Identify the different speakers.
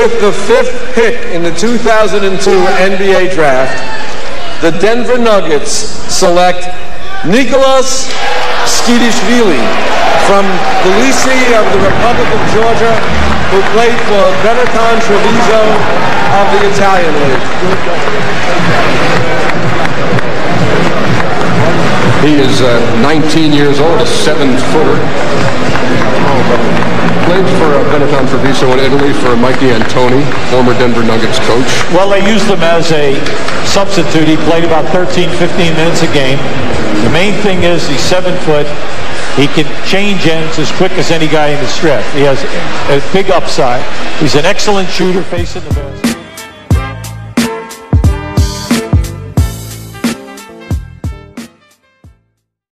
Speaker 1: With the fifth pick in the 2002 NBA Draft, the Denver Nuggets select Nikoloz Tskitishvili from Tbilisi of the Republic of Georgia, who played for Benetton Treviso of the Italian League.
Speaker 2: He is uh, 19 years old, a seven-footer. Played uh, Treviso in Italy for Mike D'Antoni, former Denver Nuggets coach.
Speaker 3: Well, they used him as a substitute. He played about 13, 15 minutes a game. The main thing is he's seven foot. He can change ends as quick as any guy in the strip. He has a big upside. He's an excellent shooter facing the basket.